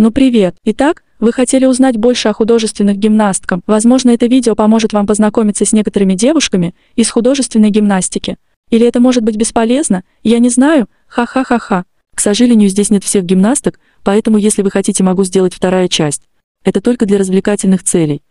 Ну привет! Итак, вы хотели узнать больше о художественных гимнастках. Возможно, это видео поможет вам познакомиться с некоторыми девушками из художественной гимнастики. Или это может быть бесполезно? Я не знаю. Ха-ха-ха-ха. К сожалению, здесь нет всех гимнасток, поэтому если вы хотите, могу сделать вторая часть. Это только для развлекательных целей.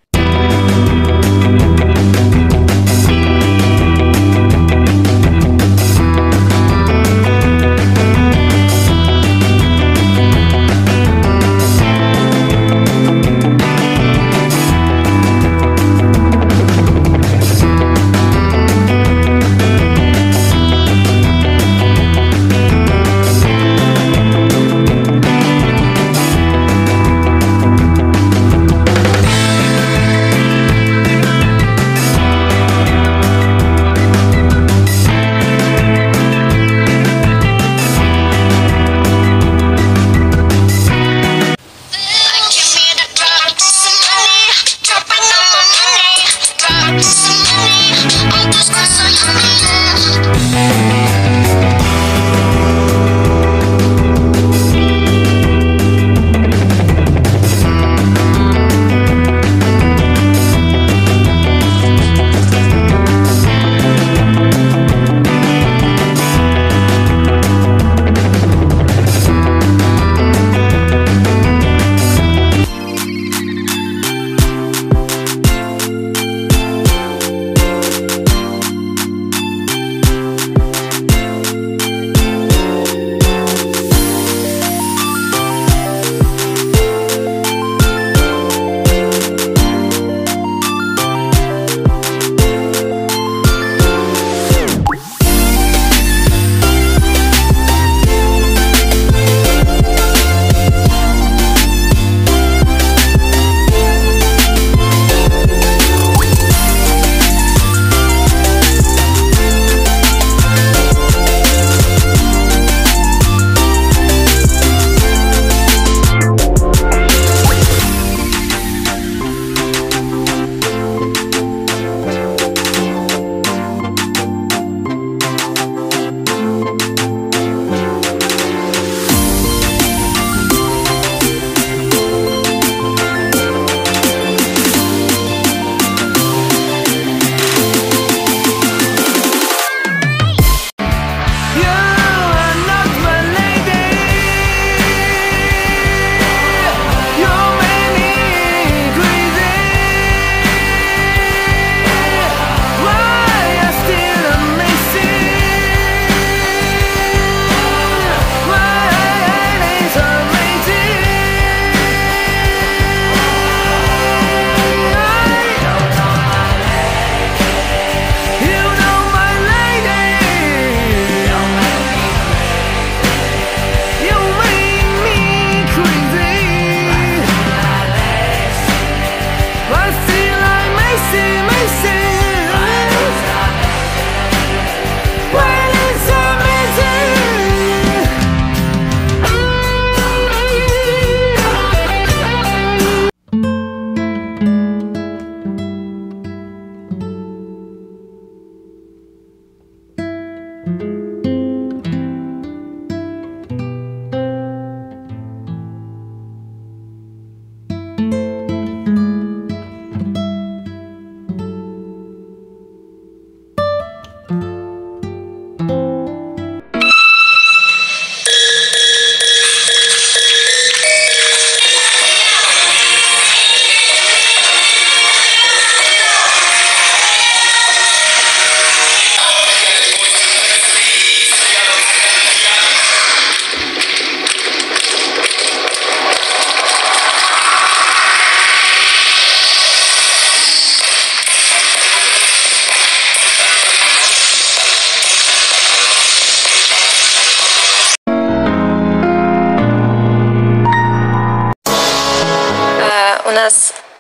Muitos com sonhos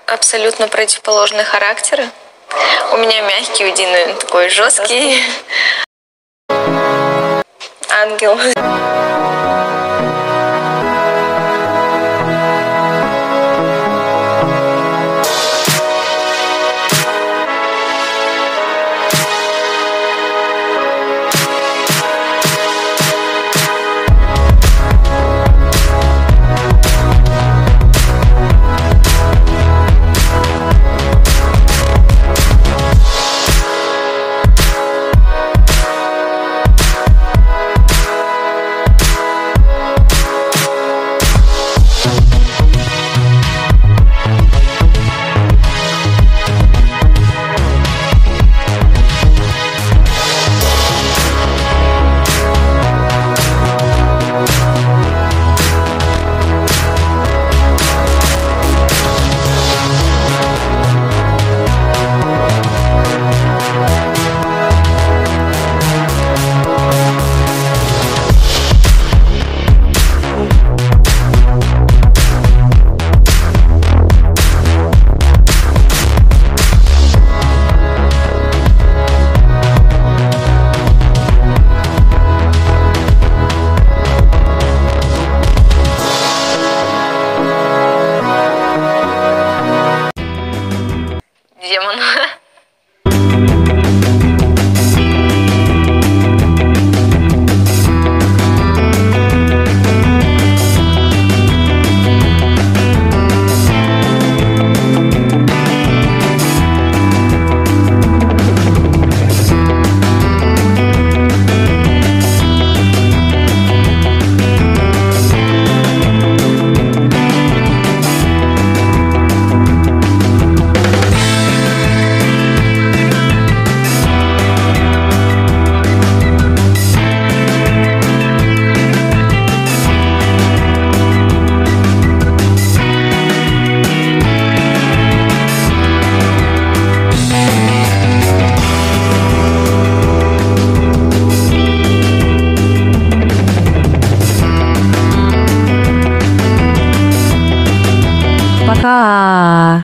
абсолютно противоположные характеры. У меня мягкий, у Дины такой жесткий. Ангел.